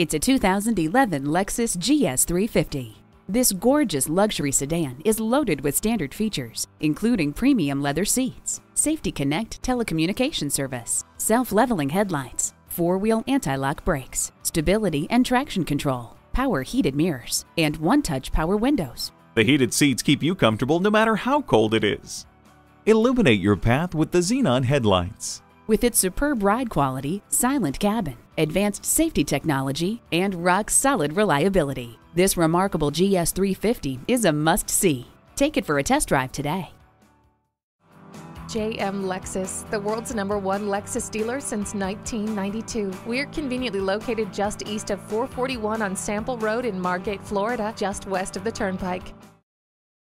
It's a 2011 Lexus GS350. This gorgeous luxury sedan is loaded with standard features, including premium leather seats, Safety Connect telecommunication service, self-leveling headlights, four-wheel anti-lock brakes, stability and traction control, power heated mirrors, and one-touch power windows. The heated seats keep you comfortable no matter how cold it is. Illuminate your path with the xenon headlights. With its superb ride quality, silent cabin, advanced safety technology, and rock-solid reliability, this remarkable GS350 is a must-see. Take it for a test drive today. JM Lexus, the world's number one Lexus dealer since 1992. We're conveniently located just east of 441 on Sample Road in Margate, Florida, just west of the Turnpike.